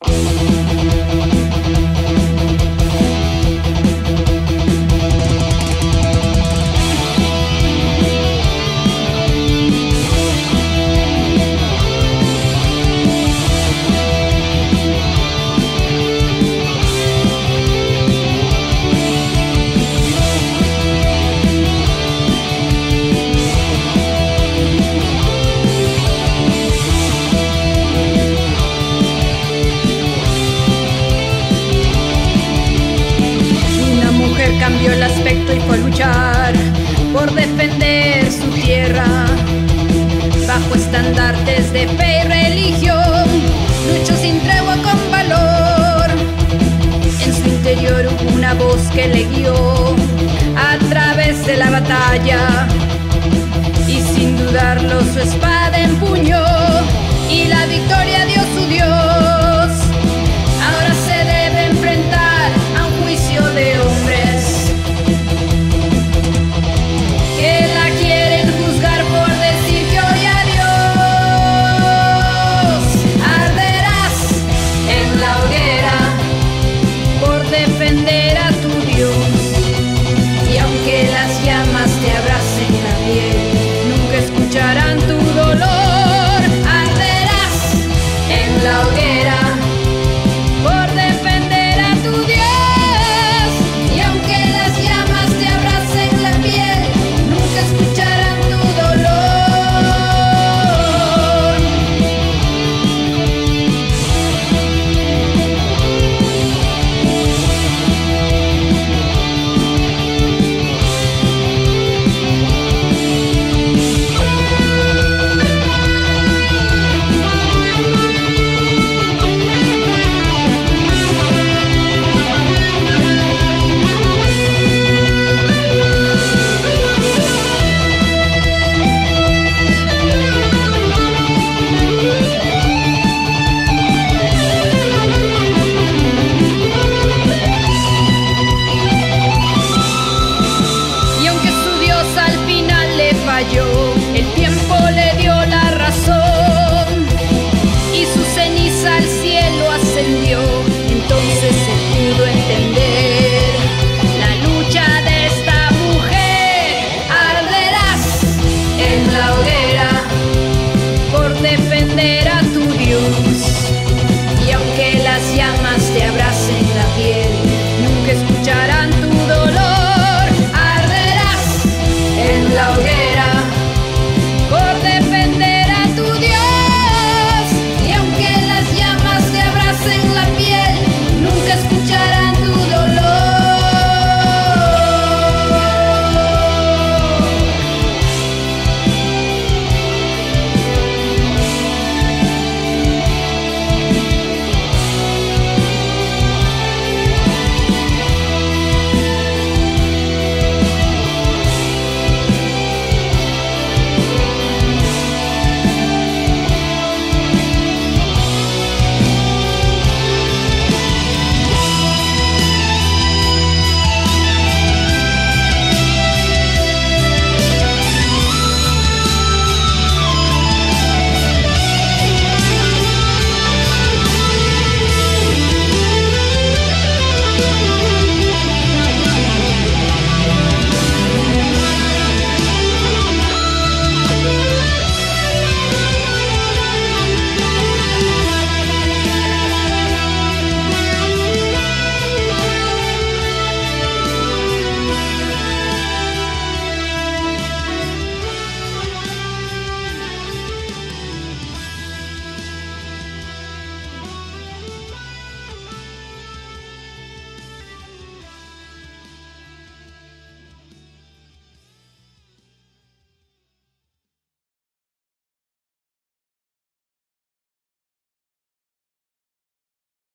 Una el aspecto y fue luchar por defender su tierra. Bajo estandartes de fe y religión, luchó sin tregua con valor. En su interior hubo una voz que le guió a través de la batalla. Y sin dudarlo su espada